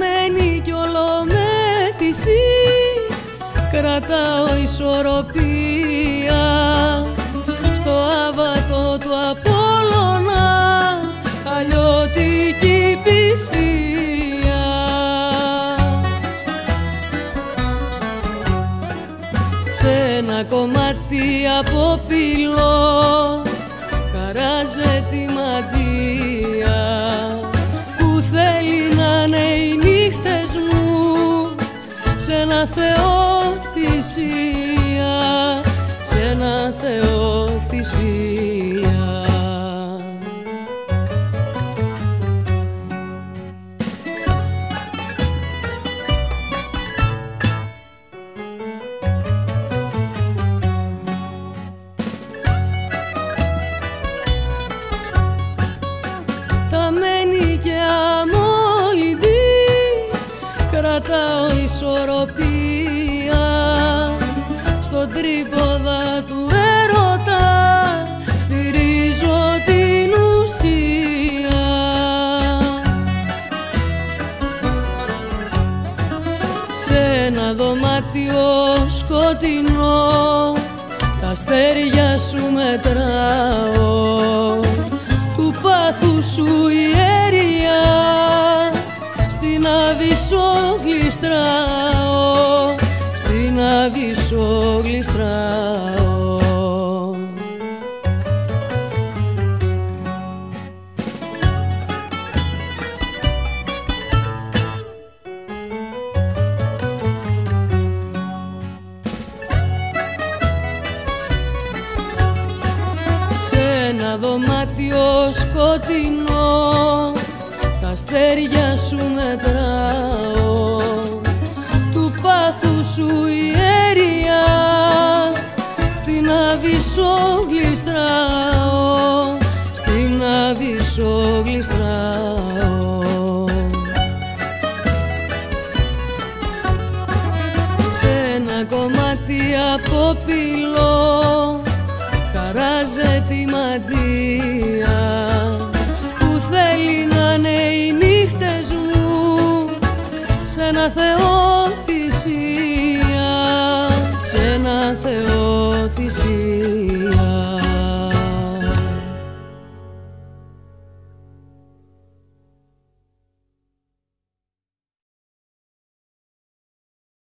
Χαμένη κι ολομέθιστη κρατάω ισορροπία. Στο άβατο του Απόλλωνα αλλιώτικη πυθία σε ένα κομμάτι από πυλό ένα Θεό θυσία, σε ένα Θεό ένα δωμάτιο σκοτεινό. Τα αστέρια σου μετράω του πάθου σου η αίρια στην αβυσσό γλιστράω στην αβυσσό γλιστράω δωμάτιο σκοτεινό. Τα αστέρια σου μετράω. Του πάθου σου η αίρια στην Αβυσσό γλιστράω στην Αβυσσό γλιστράω Σε ένα κομμάτι από πυλό Τη μαντία που θέλει να είναι οι νύχτες μου σε ένα θεό θυσία, σε ένα θεό